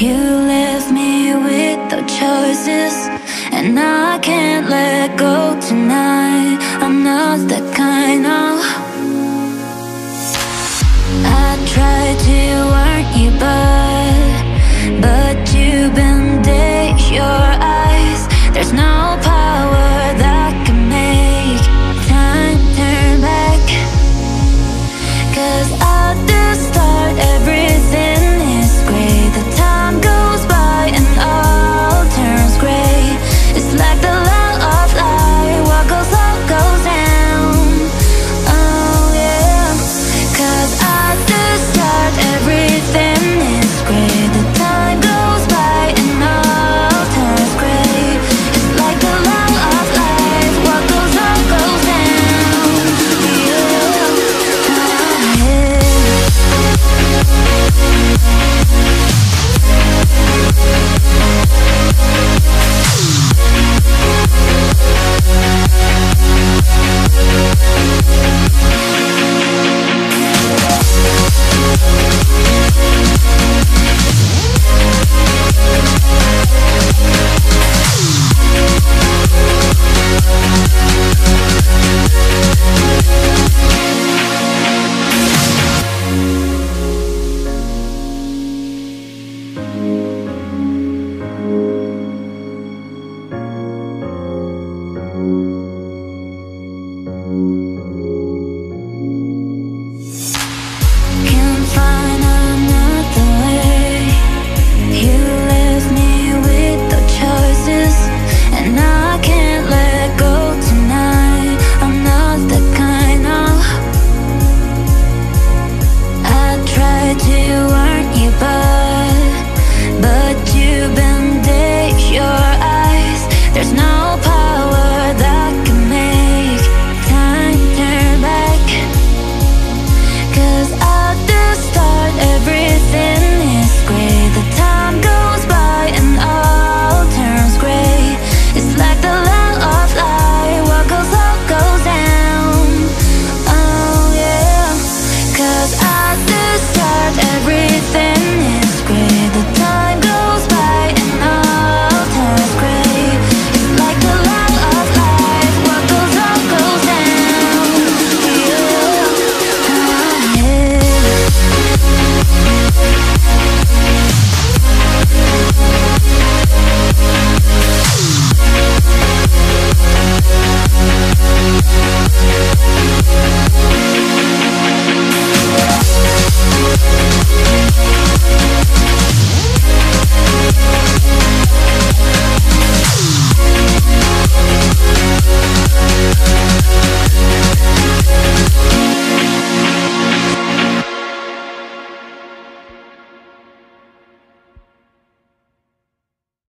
You left me with the choices And I can't let go tonight. I'm not that kind of. I tried to warn you but But you've been there